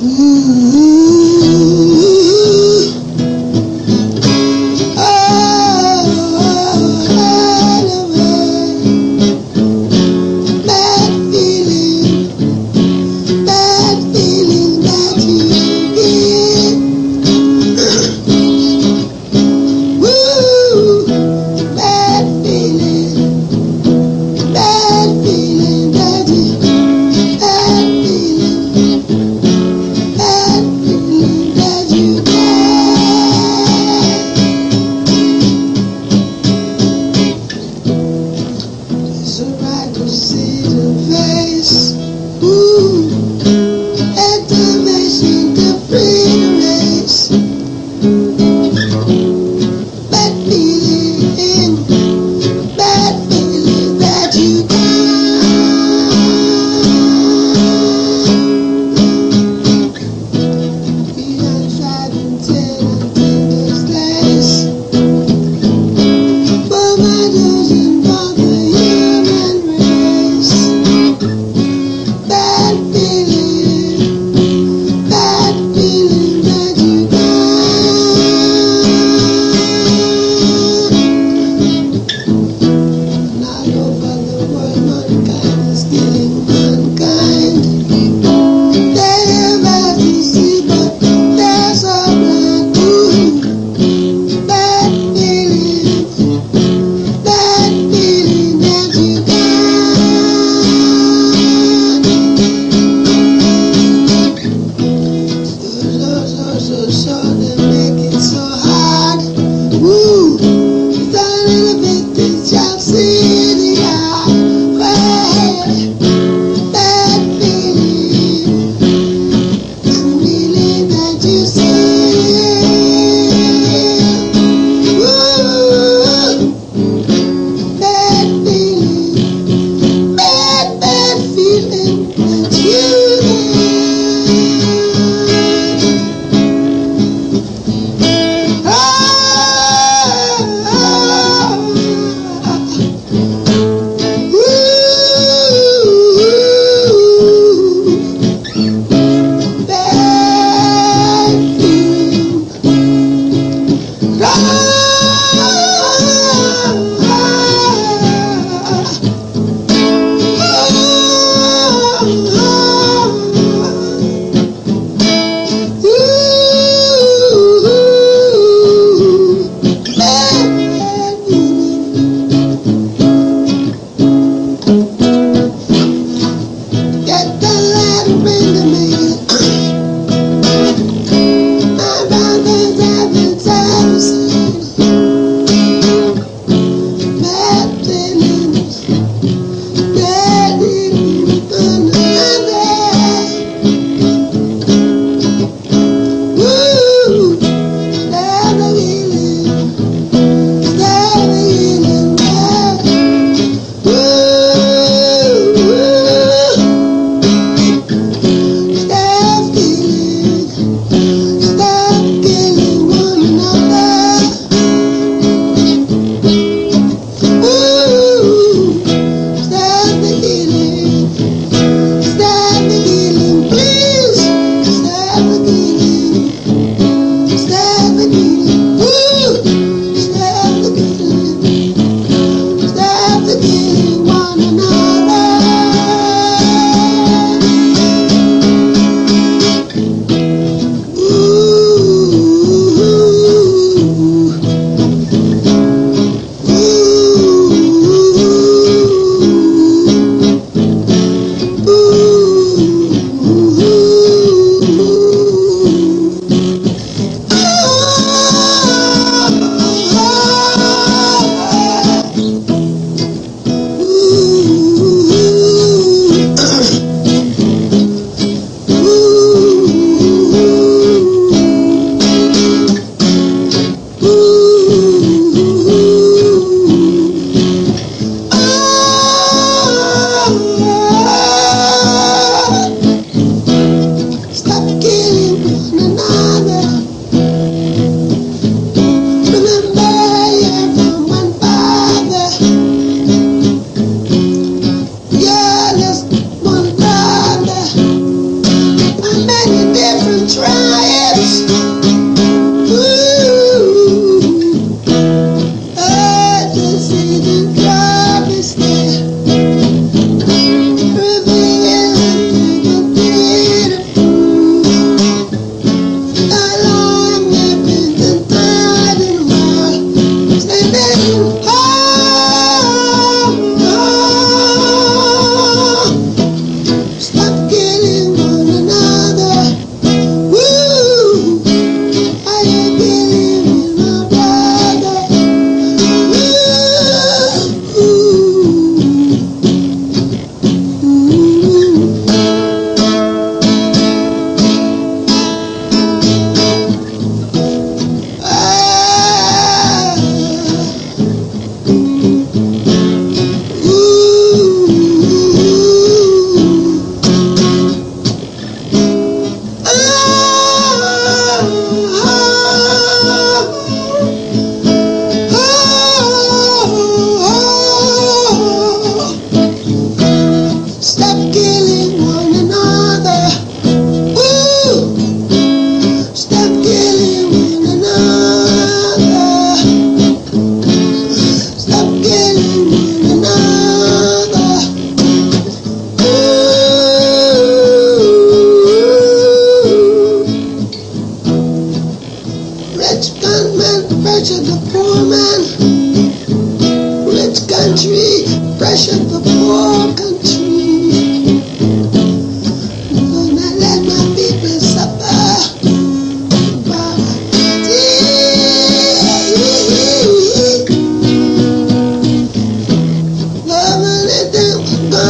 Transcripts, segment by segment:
Mm-hmm.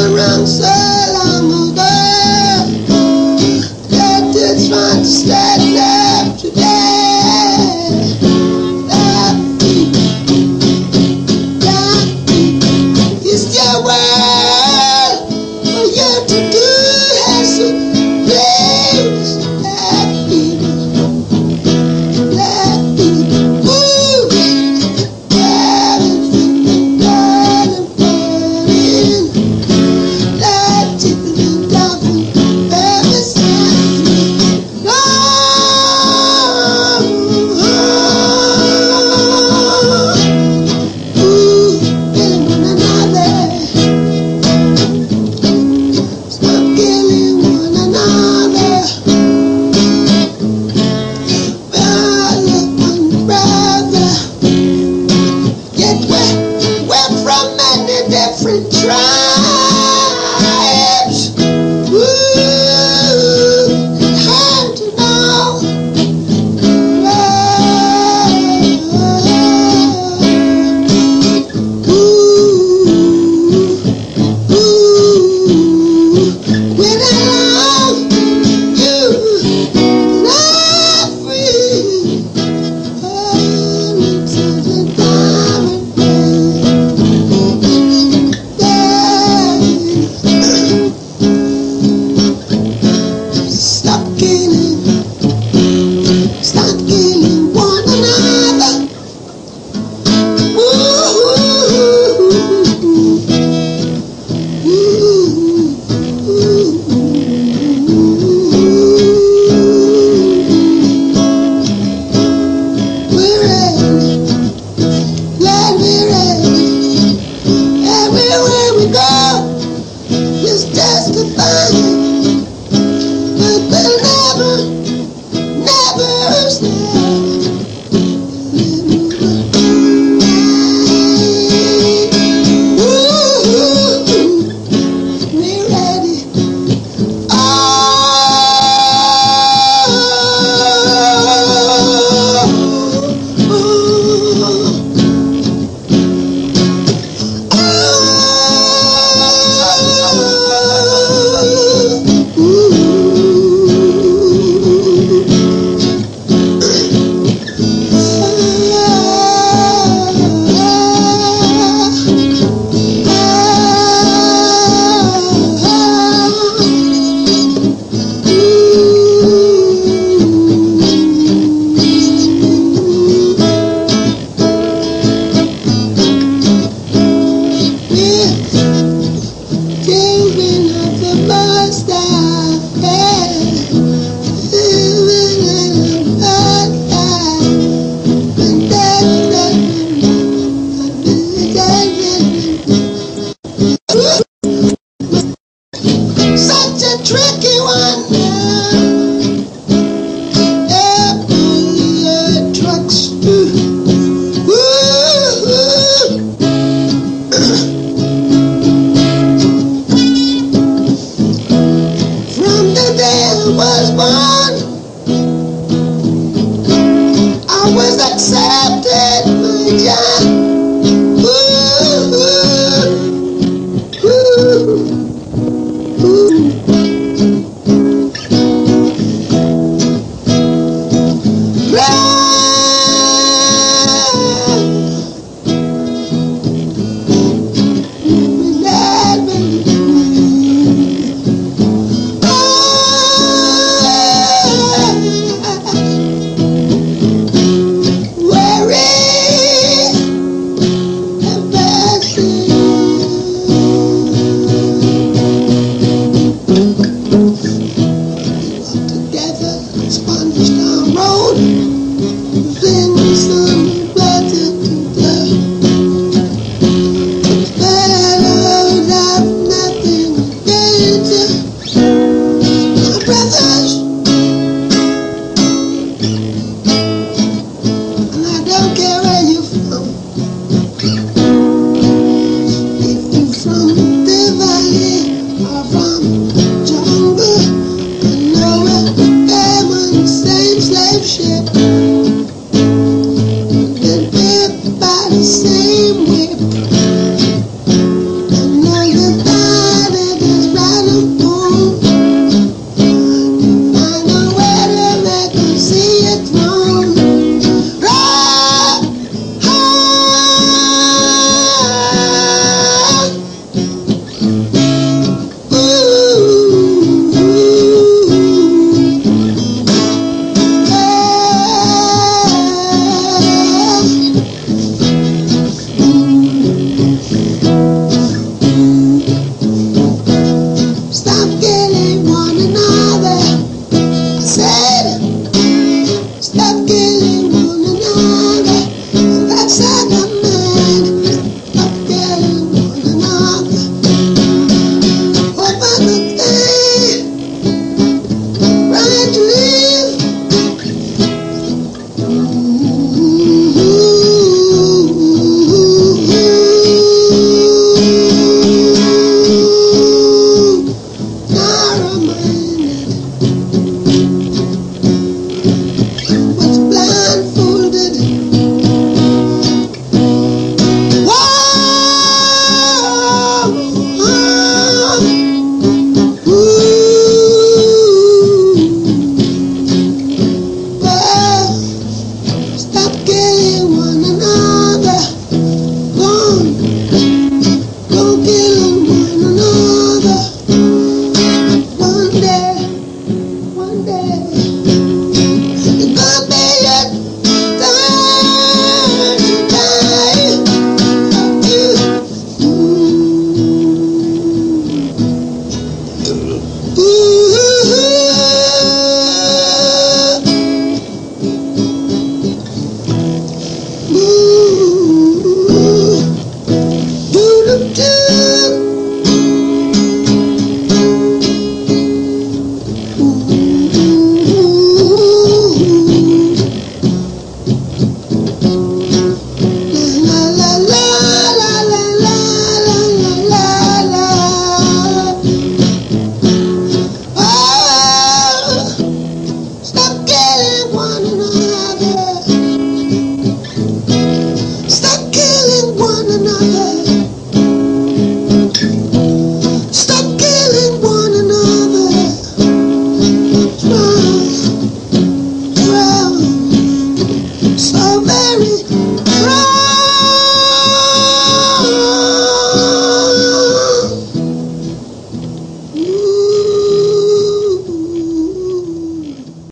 around. So